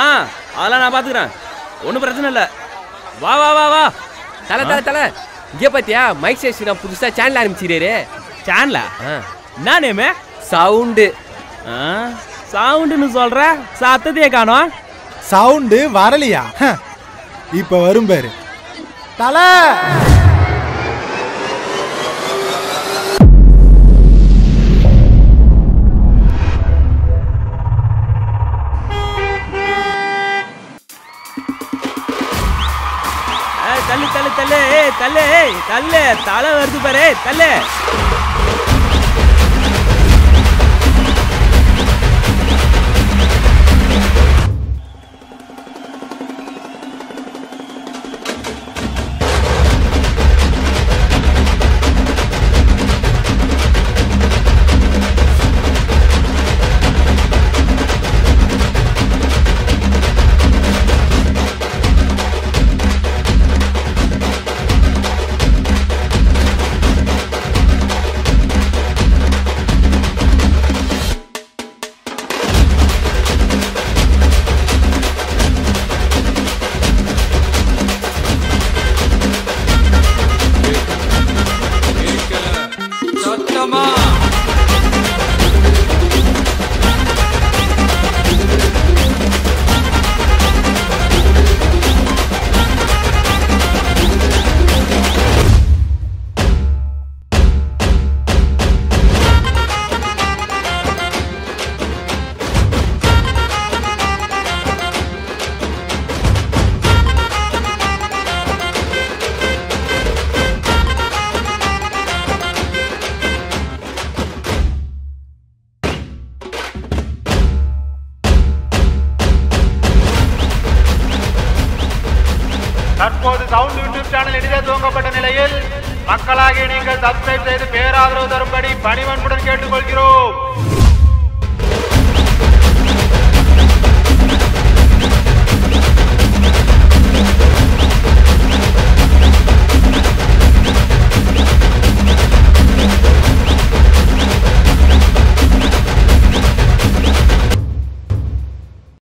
ஆ அதெல்லாம் நான் பார்த்துக்கிறேன் ஒன்றும் பிரச்சனை இல்லை. வா வா வா வா. தல தல தல. இங்கே பாத்தியா மைக் ஸ்டேஷன் புதுசா சேனல் ஆரம்பிச்சிருக்காரு. சேனலா என்ன நேமு சவுண்டு சவுண்டுன்னு சொல்ற? சத்தத்தையே காணோம். சவுண்டு வரலையா? இப்ப வரும் பாரு. தல! தள்ளு தள்ளு தள்ளு தள்ளு தள்ளு தலை வருது பாரு தள்ளு. தற்போது சவுண்ட் யூடியூப் சேனல் இனிதே துவங்கப்பட்ட நிலையில் மக்களாகிய நீங்கள் சப்ஸ்கிரைப் செய்து பேராதரவு தரும்படி பணிவன்புடன் கேட்டுக்கொள்கிறோம்.